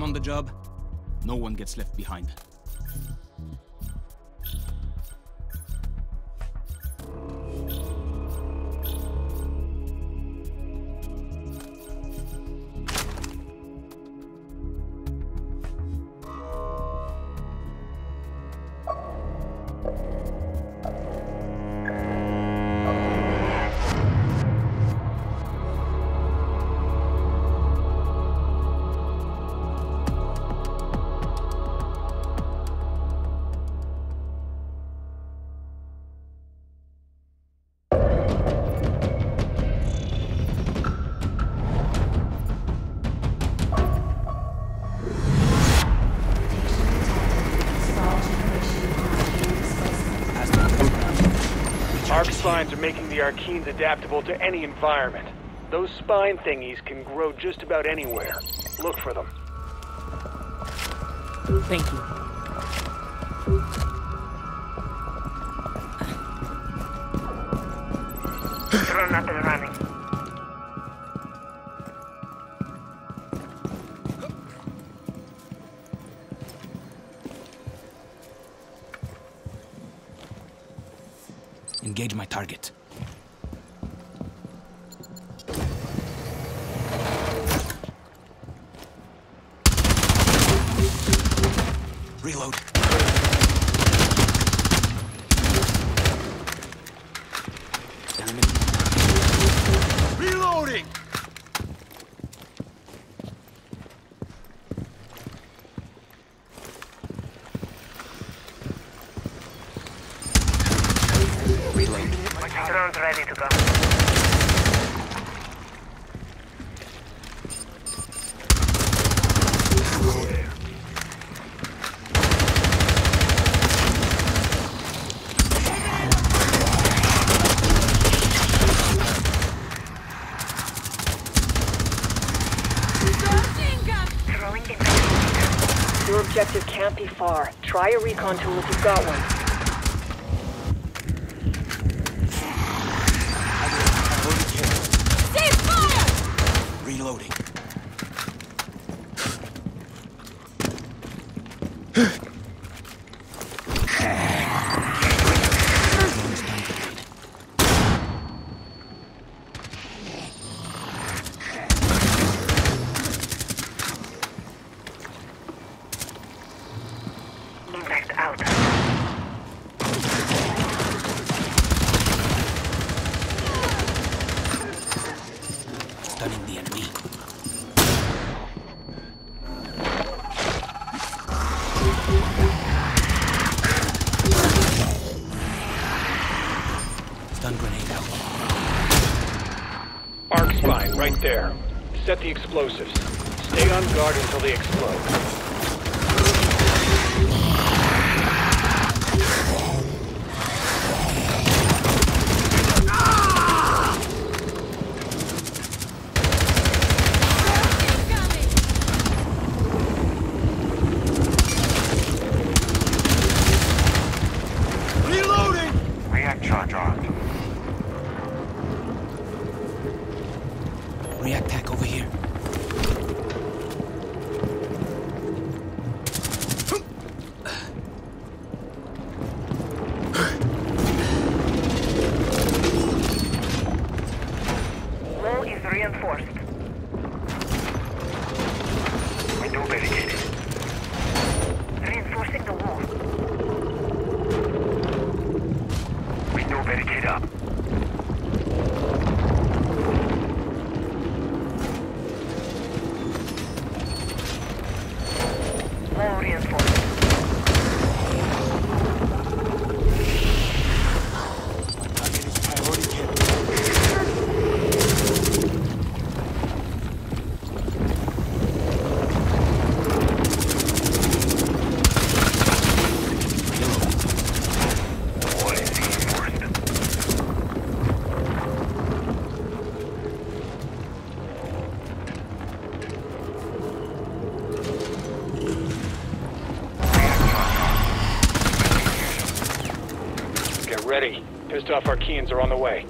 I'm on the job, no one gets left behind. Spines are making the Archaeans adaptable to any environment. Those spine thingies can grow just about anywhere. Look for them. Thank you. Engage my target. Drone's ready to go. Your objective can't be far. Try a recon tool if you've got one. Right there. Set the explosives. Stay on guard until they explode. Pissed off Archaeans are on the way.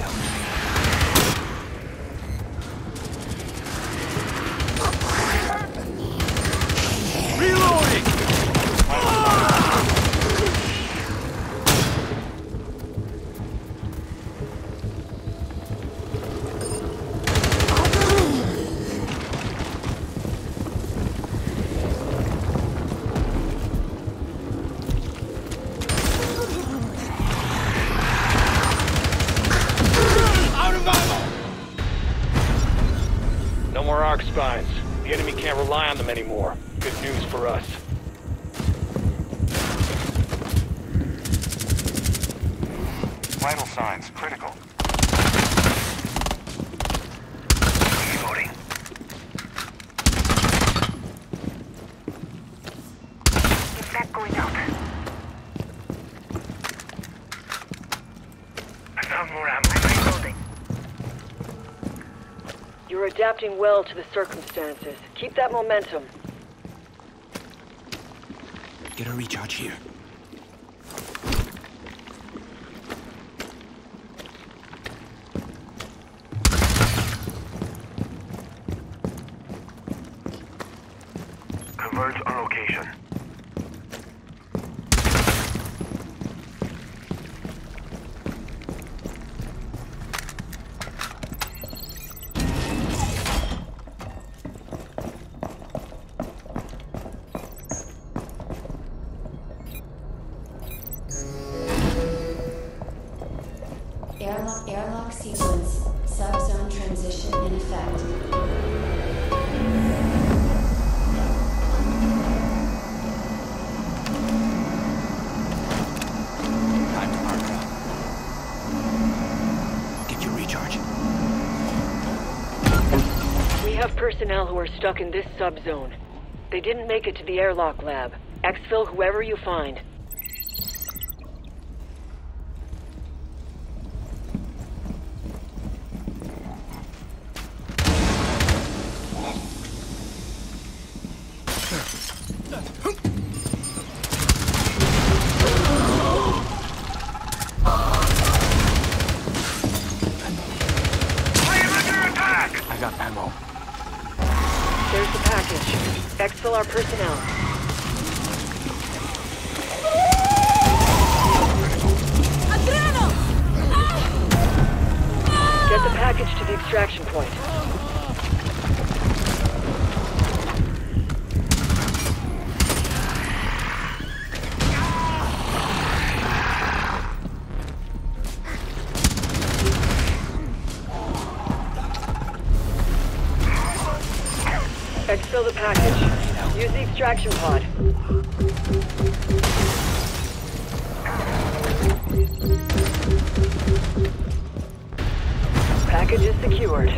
out. No more arc spines. The enemy can't rely on them anymore. Good news for us. Vital signs, critical. Reloading. Is that going up? I found more ammo. Reloading. You're adapting well to the circumstances. Keep that momentum. Get a recharge here. Airlock, airlock sequence. Subzone transition in effect. Time to arc up. Get your recharge. We have personnel who are stuck in this subzone. They didn't make it to the airlock lab. Exfil whoever you find. Exfil the package. Use the extraction pod. Package is secured.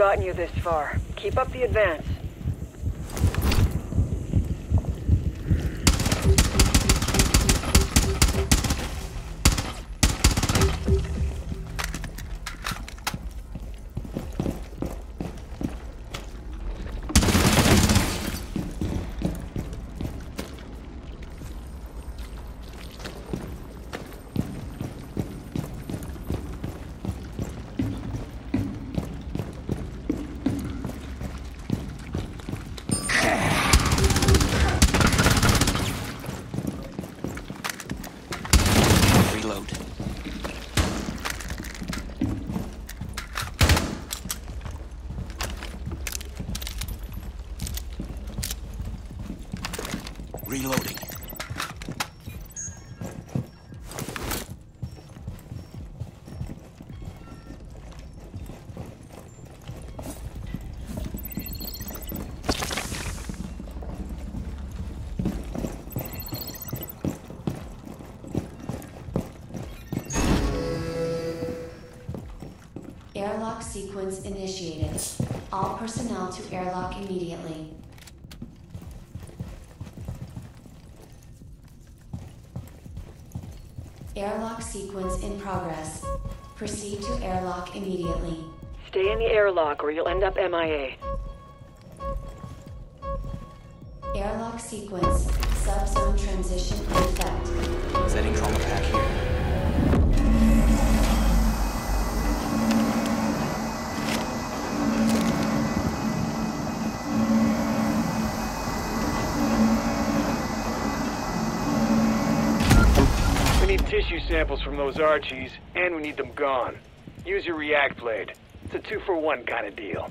Gotten you this far. Keep up the advance. Reload. Sequence initiated. All personnel to airlock immediately. Airlock sequence in progress. Proceed to airlock immediately. Stay in the airlock or you'll end up MIA. Airlock sequence. Subzone transition in effect. Setting trauma pack here. Tissue samples from those Archies, and we need them gone. Use your React blade. It's a two for one kind of deal.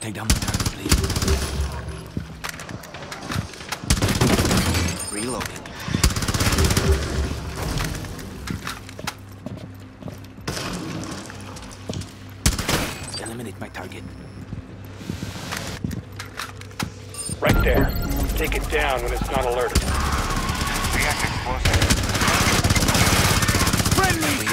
Take down the target, please. Reloading. There. Take it down when it's not alerted. Friendly!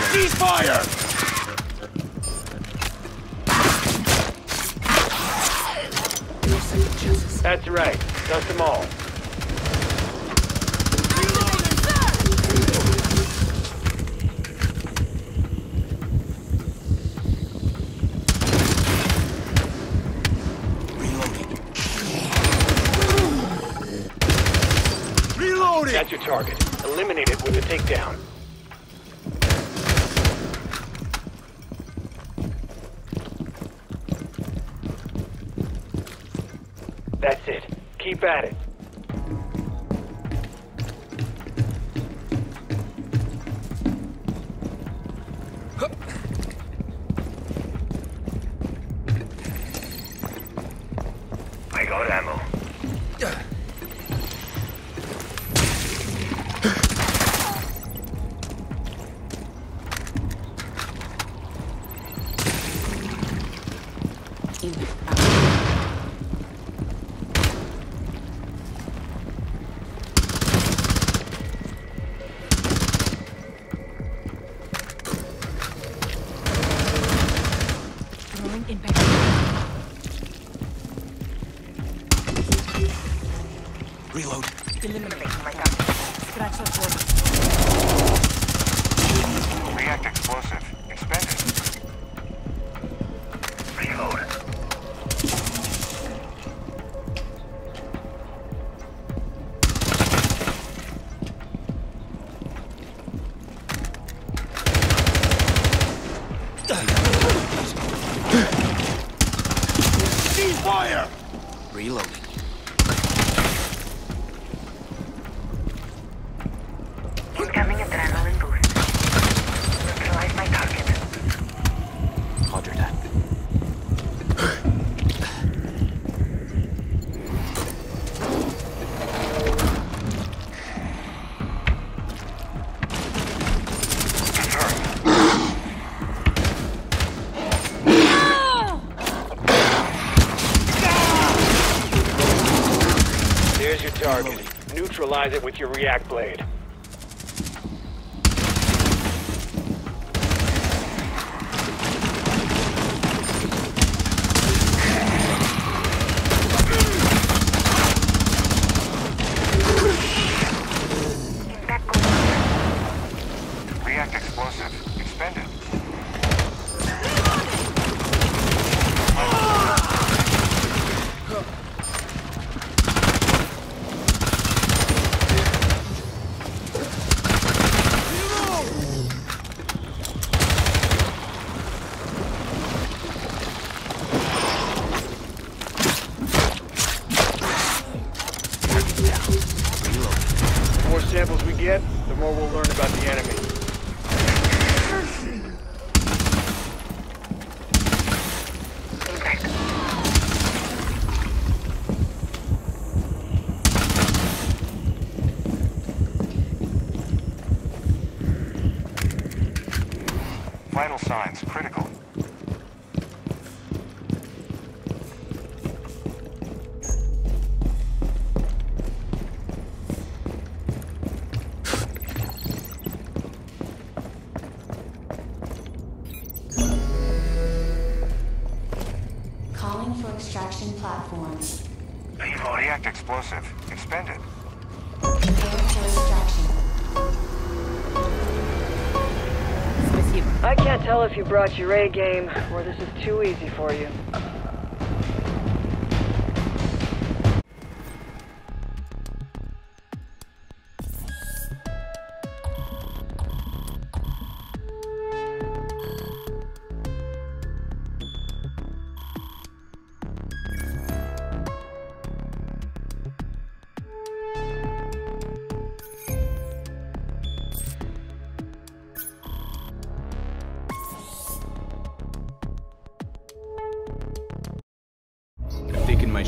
Second chances. That's right. Dust them all. Target. Eliminate it with a takedown. That's it. Keep at it. I got ammo. Reload. Eliminating my target. Scratch that wall. React explosive. It with your React blade. More we'll learn you brought your A game or this is too easy for you.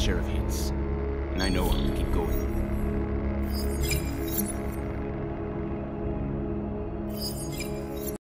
Share of hits,